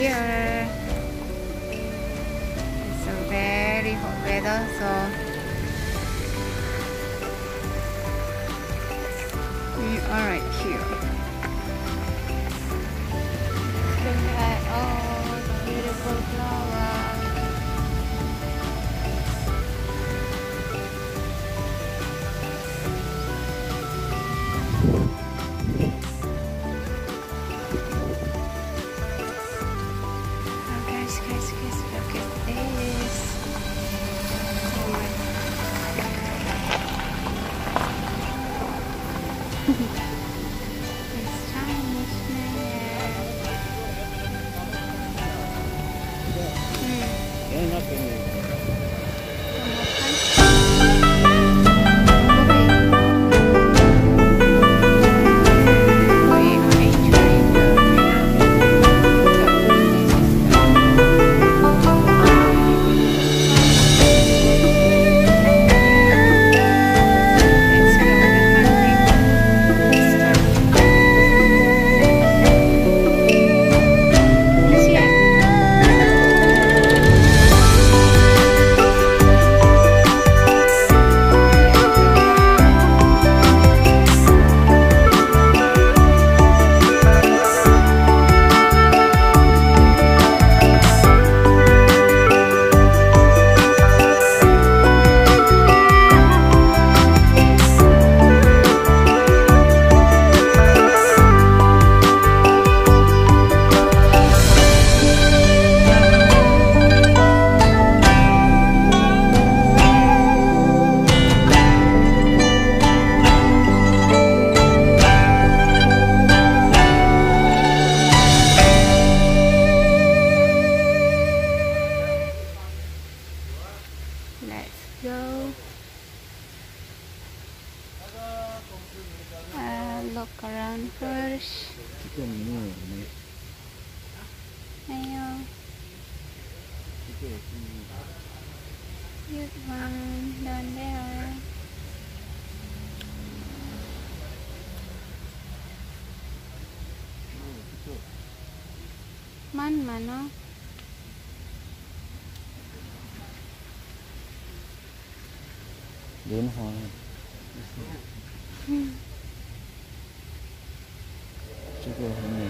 here. It's a very hot weather, so we are right here. Hang up in go. Uh, look around first. Ito. Cute one down there. Man man, no? đến hoa. Chúng tôi hôm nay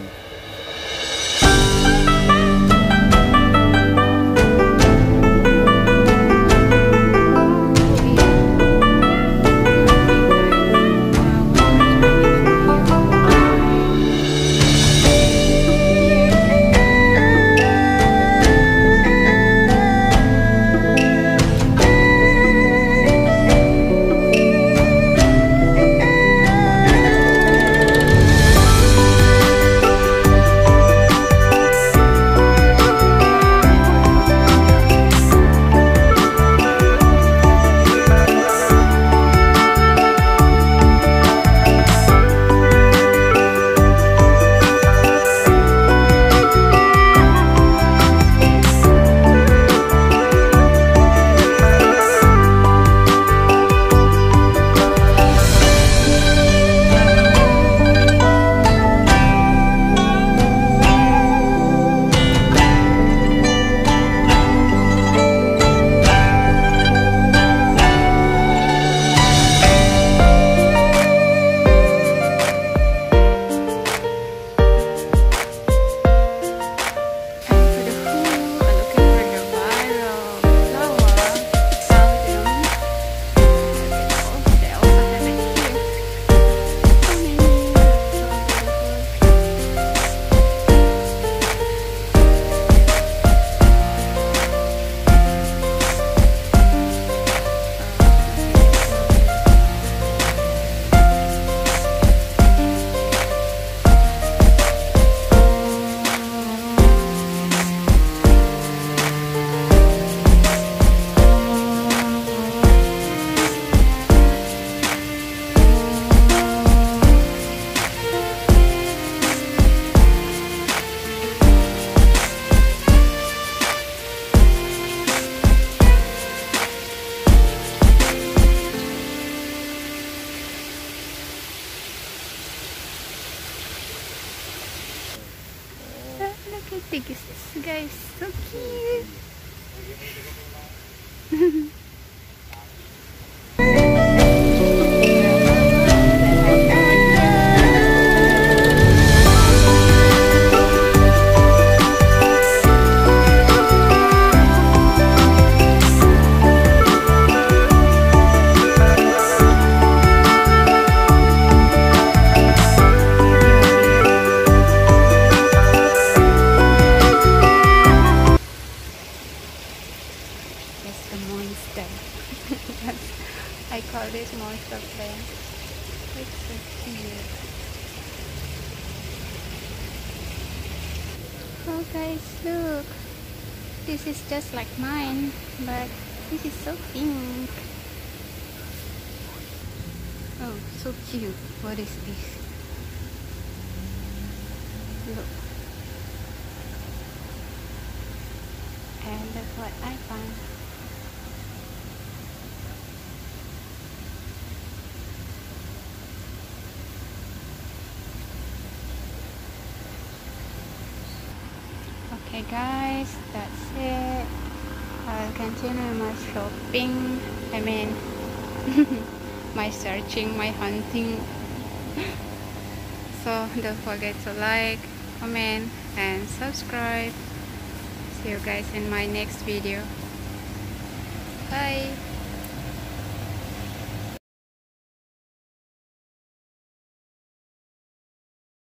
big is this guys? So cute. I call this monster plant. It's so cute. Oh guys, look. This is just like mine, but this is so pink. Oh, so cute. What is this? Look. And that's what I found. Guys, that's it. I'll continue my shopping. I mean, my searching, my hunting. so don't forget to like, comment, and subscribe. See you guys in my next video. Bye.